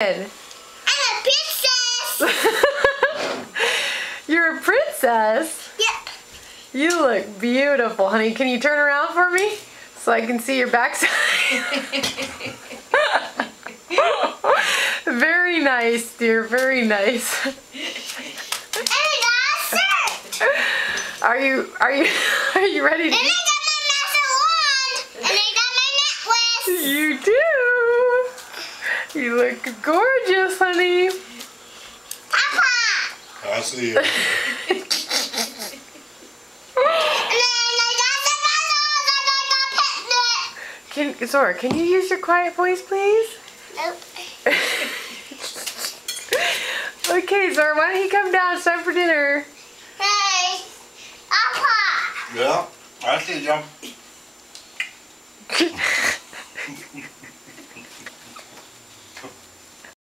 I'm a princess. You're a princess? Yep. You look beautiful, honey. Can you turn around for me so I can see your backside? Very nice, dear. Very nice. And I got a shirt. Are you are you are you ready to? And I got my massive wand. And I got my necklace. You do. You look gorgeous, honey. Papa. Oh, I see you. And then I got the puzzles and I got picnic. Can Zora, can you use your quiet voice, please? Nope. Okay, Zora, why don't you come down? It's time for dinner. Hey. Papa. Yeah, I see you.